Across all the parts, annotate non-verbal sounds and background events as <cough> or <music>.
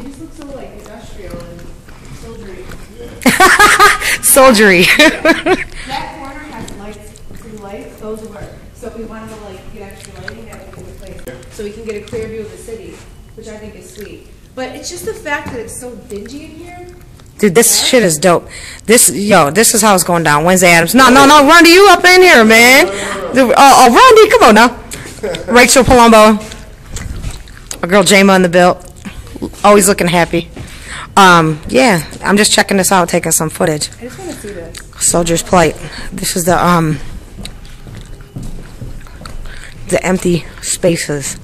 They just look so like industrial and soldiery. <laughs> Soldiery. <laughs> That corner has lights, some lights, those work. So if we wanted to like get extra lighting, that would be the place. So we can get a clear view of the city, which I think is sweet. But it's just the fact that it's so dingy in here. Dude, this shit is dope. This, yo, this is how it's going down. Wenzday Atemz. No, no, no, Randy, you up in here, man. Dude, uh, uh, Oh, oh, Randy, come on now. <laughs> Rachel Palumbo. Our girl Jama in the build. Always looking happy. Um, yeah, I'm just checking this out, taking some footage. I just want to see this. Soldier's Plight. This is the, um, the empty spaces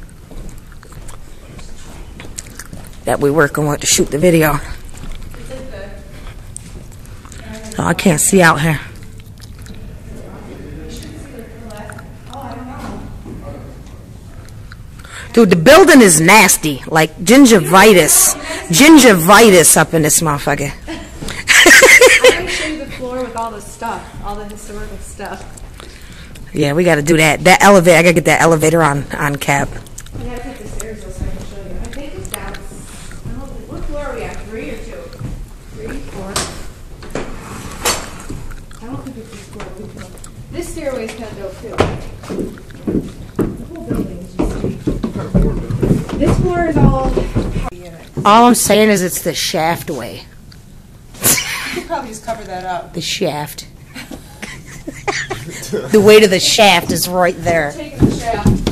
that we working with to shoot the video. Oh, I can't see out here. Dude, the building is nasty. Like gingivitis. Gingivitis up in this motherfucker. I'm show you the floor with all the stuff, all the historical stuff. Yeah, we gotta do that. That elevator, I gotta get that elevator on, on cap. I gotta take the stairs so I can show you. I think it's down. I what floor are we at? Three or two? Three, four. I don't think it's this floor. This stairway is kind of dope too. The whole building is just sweet. This floor is all. All I'm saying is it's the shaft way. You could probably just cover that up. The shaft. the weight of the shaft is right there. Taking the shaft.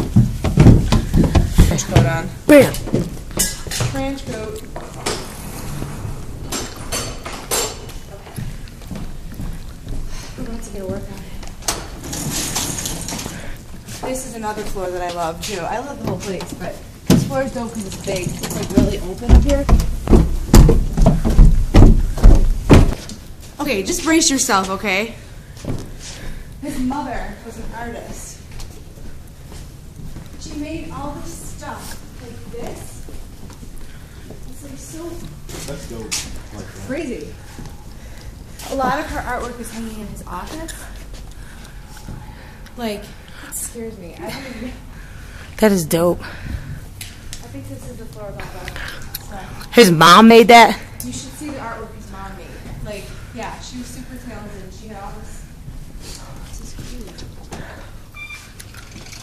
Trench coat on. Bam. Trench coat. I'm about to get a workout. This is another floor that I love too. I love the whole place, but this floor is because it's big. It's like really open up here. Okay, just brace yourself, okay? His mother was an artist. She made all this stuff like this. It's like so That's dope. Like crazy. A lot of her artwork is hanging in his office. Like, it scares me. I don't even, That is dope. Think this is the floor. So, His mom made that. you should see the artwork his mom made. Like, yeah, she was super talented. She had all this. This is huge.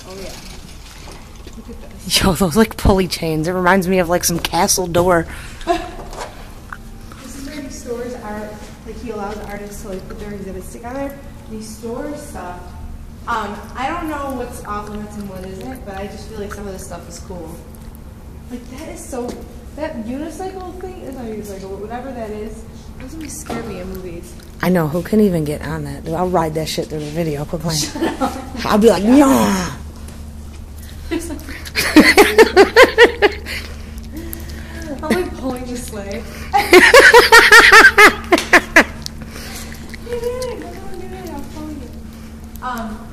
Oh yeah. Look at this. Yo, those like pulley chains. It reminds me of like some castle door. <laughs> This is where he stores art. Like he allows artists to like put their exhibits together. He stores stuff. Um, I don't know what's off limits and what isn't, but I just feel like some of this stuff is cool. Like that is so. That unicycle thing is not unicycle, but whatever that is, those always scare me in movies. I know who can even get on that. I'll ride that shit through the video. Quit playing. I'll be like, yeah. <laughs> I'm like pulling the sleigh. You did it. Go on, do it. I'll follow you. Um.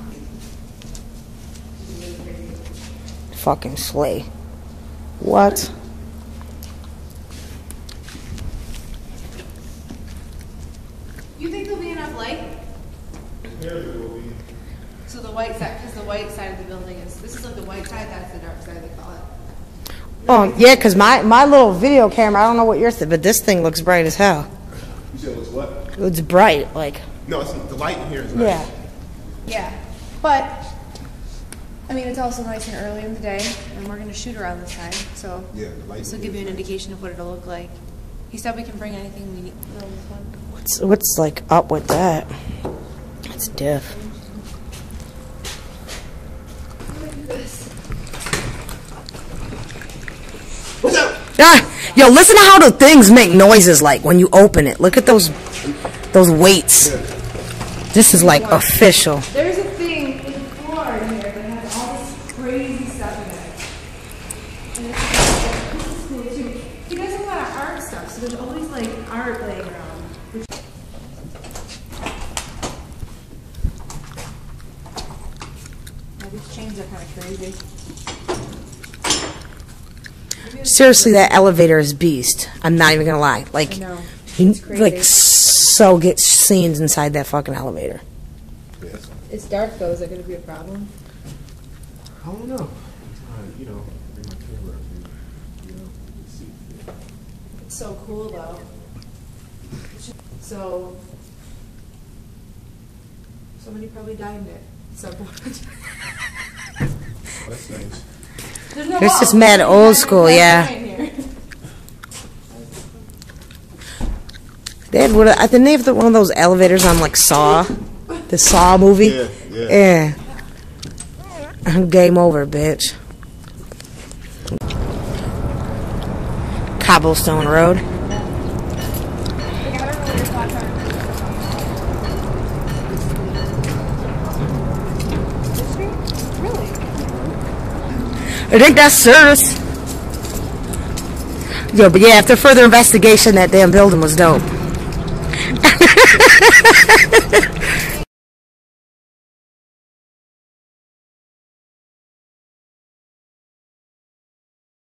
Fucking slay. What? You think there'll be enough light? So the white side, because the white side of the building is, this is like the white side, that's the dark side, they call it. Oh yeah, cause my my little video camera. I don't know what yours is, but this thing looks bright as hell. You said it was what? It's bright, like. No, it's, the light in here is nice. Yeah. Yeah, but, I mean, it's also nice and early in the day, and we're gonna shoot around this time, so. Yeah, the light This will give you an nice. indication of what it'll look like. He said we can bring anything we need, little fun. What's what's like up with that? It's diff. Ah, yo, listen to how the things make noises like when you open it. Look at those those weights. This is like official. There's a thing in the floor in here that has all this crazy stuff in it. And it's this too. He does a lot of art stuff, so there's always like art laying around. Yeah, these chains are kind of crazy. Seriously, that elevator is beast. I'm not even gonna lie. Like, I you, like so get scenes inside that fucking elevator. Yes. It's dark though. Is that going to be a problem? I don't know. Uh, you know, bring my camera up here. You know, see. So cool though. So somebody probably died in it. So <laughs> That's nice. There's no This wall. is mad old school, yeah. here. They had what I think they have the, one of those elevators on like Saw, the Saw movie. Yeah, yeah. Yeah. Game over, bitch. cobblestone road. I think that's serious. Yeah, but yeah, after further investigation, that damn building was dope. <laughs>